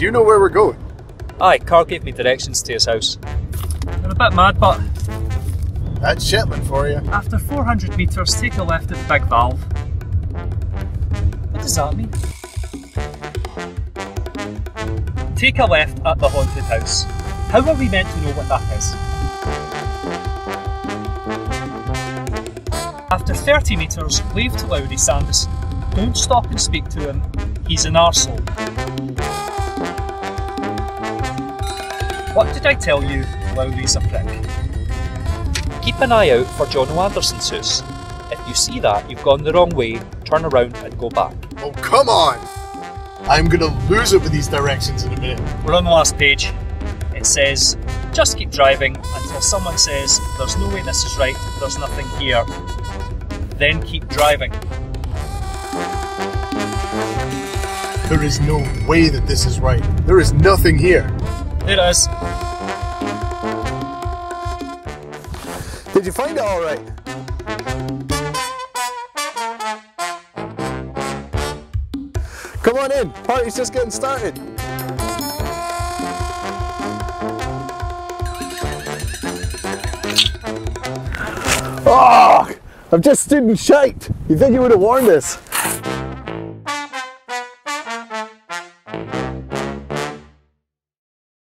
Do you know where we're going? Aye, Carl gave me directions to his house. You're a bit mad, but That's Shetland for you. after 400 metres, take a left at the big valve. What does that mean? Take a left at the haunted house. How are we meant to know what that is? After 30 metres, wave to Lowry Sanderson. Don't stop and speak to him. He's an arsehole. What did I tell you? Lowry's a prick. Keep an eye out for John Anderson's house. If you see that you've gone the wrong way, turn around and go back. Oh, come on! I'm gonna lose it with these directions in a minute. We're on the last page. It says, just keep driving until someone says, there's no way this is right, there's nothing here. Then keep driving. There is no way that this is right. There is nothing here. There guys. Did you find it all right? Come on in. Party's just getting started. Oh, I've just stood in shite. You think you would have warned us?